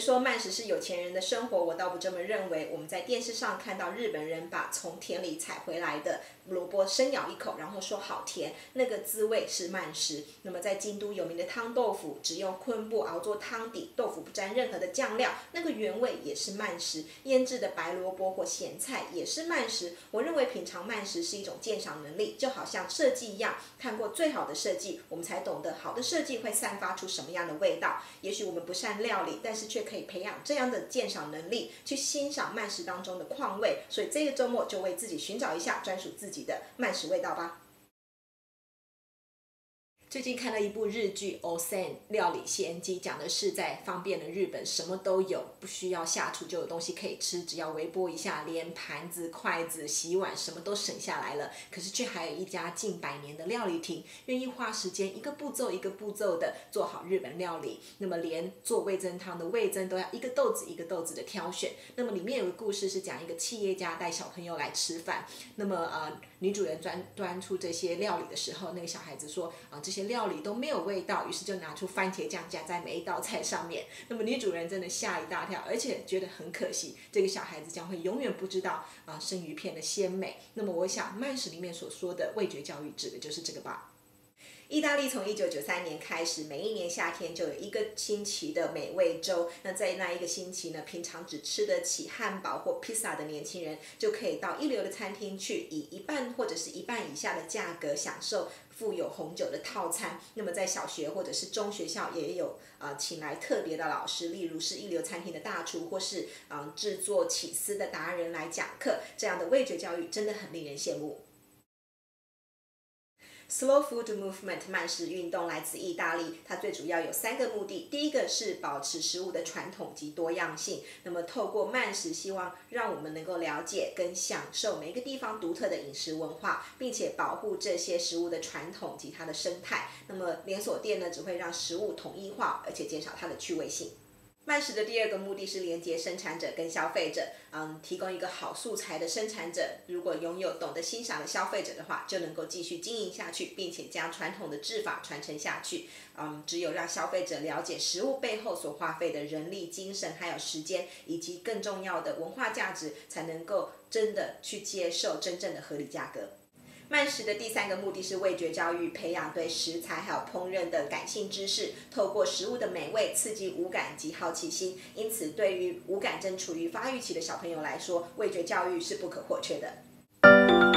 说慢食是有钱人的生活，我倒不这么认为。我们在电视上看到日本人把从田里采回来的萝卜生咬一口，然后说好甜，那个滋味是慢食。那么在京都有名的汤豆腐，只用昆布熬做汤底，豆腐不沾任何的酱料，那个原味也是慢食。腌制的白萝卜或咸菜也是慢食。我认为品尝慢食是一种鉴赏能力，就好像设计一样，看过最好的设计，我们才懂得好的设计会散发出什么样的味道。也许我们不善料理，但是却可以培养这样的鉴赏能力，去欣赏慢食当中的况味。所以这个周末就为自己寻找一下专属自己的慢食味道吧。最近看了一部日剧《Osen 料理先机》，讲的是在方便的日本，什么都有，不需要下厨就有东西可以吃，只要微波一下，连盘子、筷子、洗碗什么都省下来了。可是却还有一家近百年的料理亭，愿意花时间一个步骤一个步骤的做好日本料理。那么连做味增汤的味增都要一个豆子一个豆子的挑选。那么里面有个故事是讲一个企业家带小朋友来吃饭，那么呃女主人端端出这些料理的时候，那个小孩子说啊这些。料理都没有味道，于是就拿出番茄酱加在每一道菜上面。那么女主人真的吓一大跳，而且觉得很可惜，这个小孩子将会永远不知道啊生鱼片的鲜美。那么我想慢食里面所说的味觉教育，指的就是这个吧。意大利从一九九三年开始，每一年夏天就有一个星期的美味周。那在那一个星期呢，平常只吃得起汉堡或披萨的年轻人，就可以到一流的餐厅去，以一半或者是一半以下的价格享受富有红酒的套餐。那么在小学或者是中学校也有呃请来特别的老师，例如是一流餐厅的大厨或是嗯制作起司的达人来讲课。这样的味觉教育真的很令人羡慕。Slow food movement 慢食运动来自意大利，它最主要有三个目的。第一个是保持食物的传统及多样性，那么透过慢食，希望让我们能够了解跟享受每一个地方独特的饮食文化，并且保护这些食物的传统及它的生态。那么连锁店呢，只会让食物统一化，而且减少它的趣味性。慢食的第二个目的是连接生产者跟消费者，嗯，提供一个好素材的生产者，如果拥有懂得欣赏的消费者的话，就能够继续经营下去，并且将传统的制法传承下去。嗯，只有让消费者了解食物背后所花费的人力、精神还有时间，以及更重要的文化价值，才能够真的去接受真正的合理价格。慢食的第三个目的是味觉教育，培养对食材还有烹饪的感性知识，透过食物的美味刺激五感及好奇心。因此，对于五感正处于发育期的小朋友来说，味觉教育是不可或缺的。